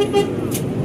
Merci.